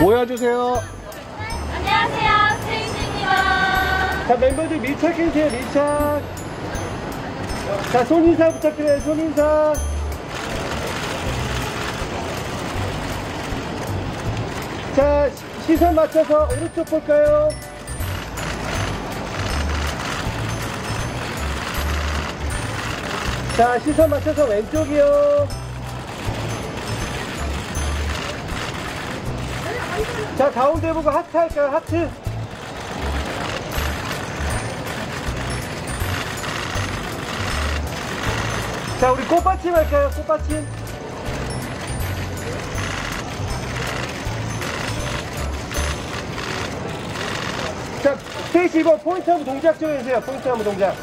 모여주세요. 안녕하세요, 스테이시입니다. 자, 멤버들 밀착해주세요, 밀착. 자, 손인사 부탁드려요, 손인사. 자, 시- 시선 맞춰서 오른쪽 볼까요? 자, 시선 맞춰서 왼쪽이요. 자, 가운데 보고 하트 할까요, 하트? 자, 우리 꽃받침 할까요? 꽃받침. 자, 스테이씨 이거 포인트 한번 동작 좀 해주세요. 포인트 한번 동작.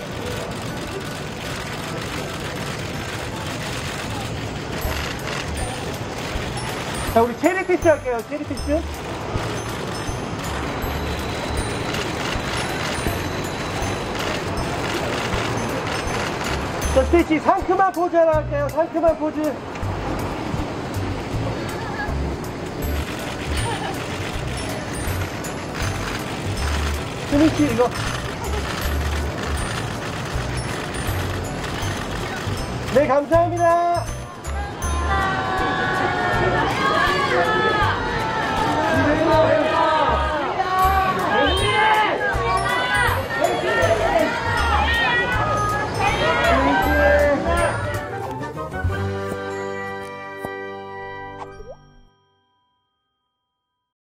자, 우리 체리 피스 할게요. 체리 피스. 자, 스테이시 상큼한 포즈 하나 할게요. 상큼한 포즈. 스미씨 이거. 네, 감사합니다.